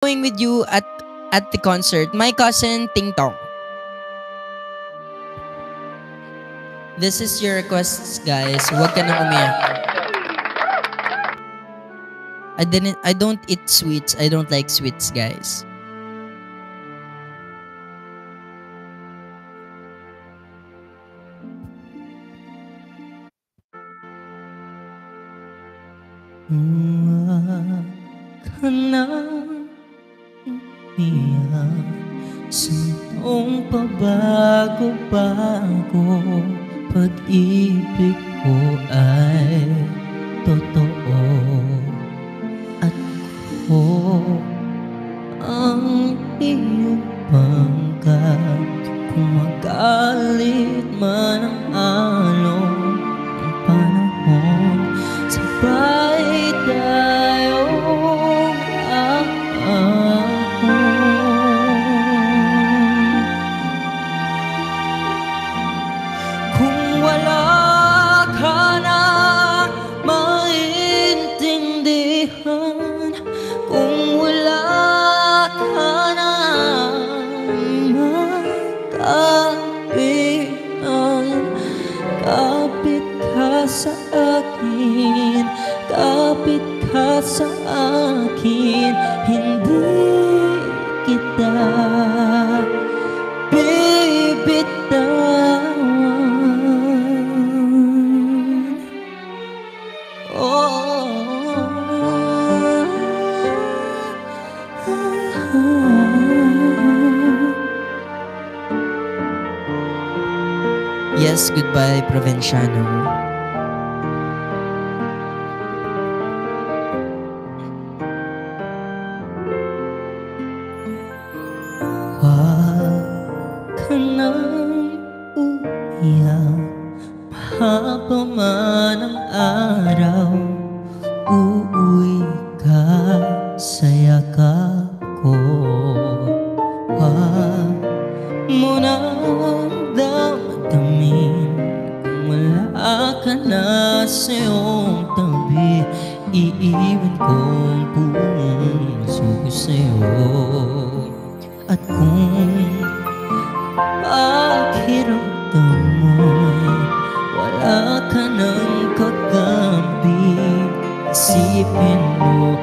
going with you at at the concert, my cousin Ting Tong. This is your requests, guys. Huwag ka nang umiyak. I didn't I don't eat sweets. I don't like sweets, guys. Huwag Sa muntong pabago-bago Pag-ibig ko ay totoo. At ko ang iyong pangkat. Kung magalit man ang alon Kapit ka sa akin Hindi kita Oh. Yes, goodbye, Provinciano. Umiyak Mahaba man ang araw Uuwi ka sa yakap ko. Huwag mo nang damdamin Kung wala ka na sa iyong tabi. Iiwan ko puso ko sa'yo. At kung Isipin mo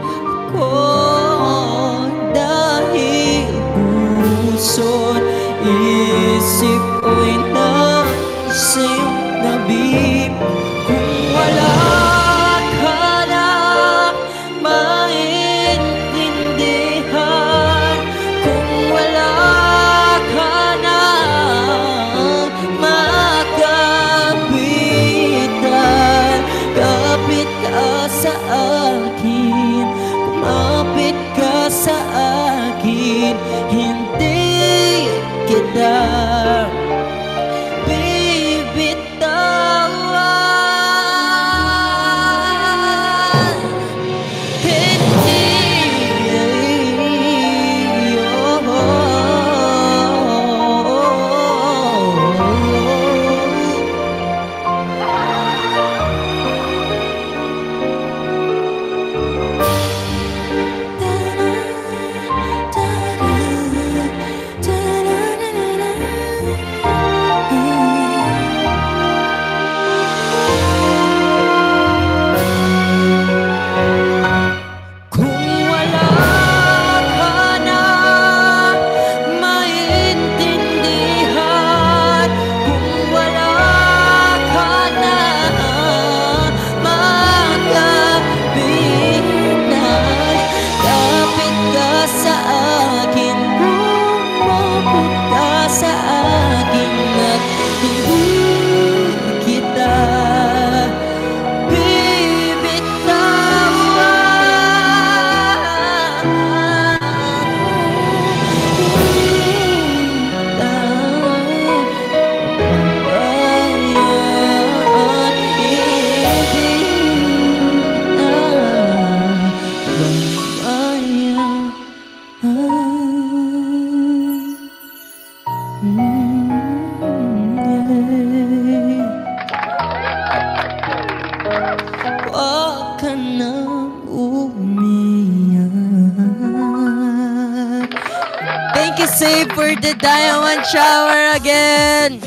Thank you, Save, for the diamond shower again!